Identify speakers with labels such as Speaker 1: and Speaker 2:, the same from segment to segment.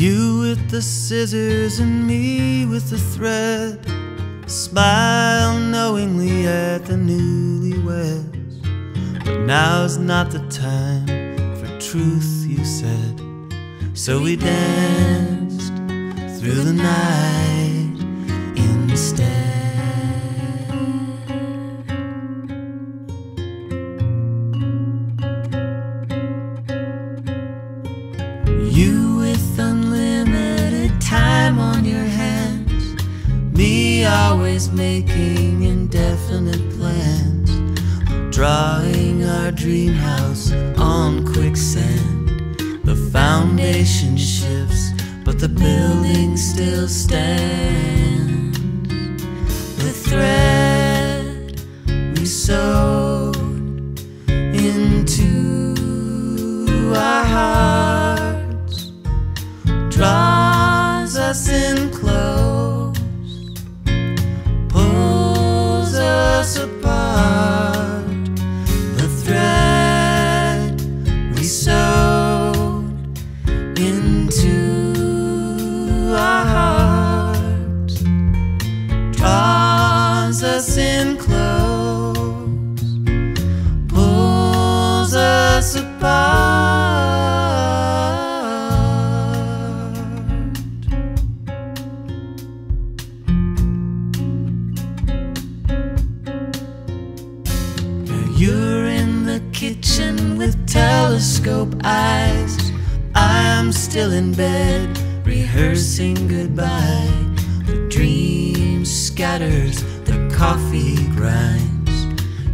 Speaker 1: You with the scissors and me with the thread. Smile knowingly at the newlyweds. But now's not the time for truth, you said. So we danced through the night instead. Always making indefinite plans. Drawing our dream house on quicksand. The foundation shifts, but the building still draws us in close, pulls us apart. Now You're in the kitchen with telescope eyes. I'm still in bed, rehearsing goodbye. The dream scatters, the coffee grinds.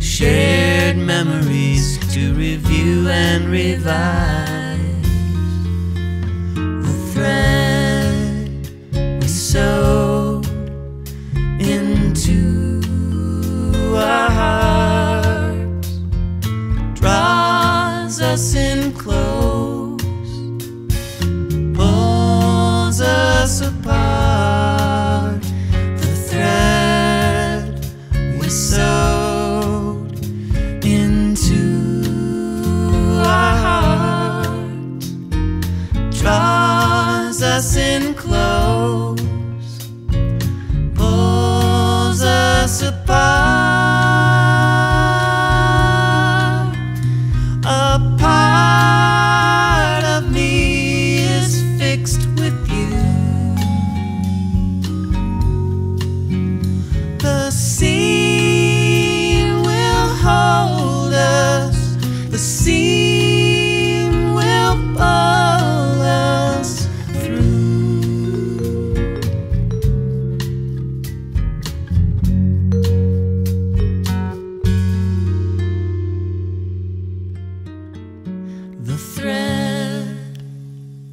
Speaker 1: Shared memories to review and revise. The thread we sewed into our hearts draws us in close, pulls us apart.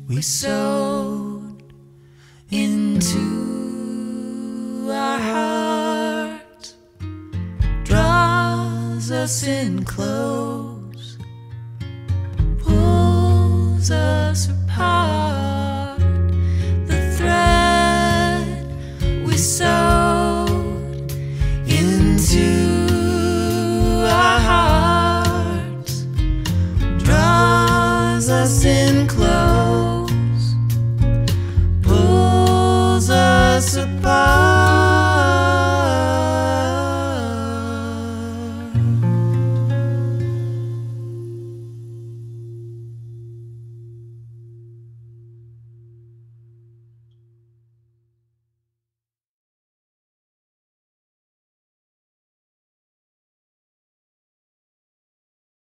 Speaker 1: We sewed into our hearts draws us in close, pulls us apart.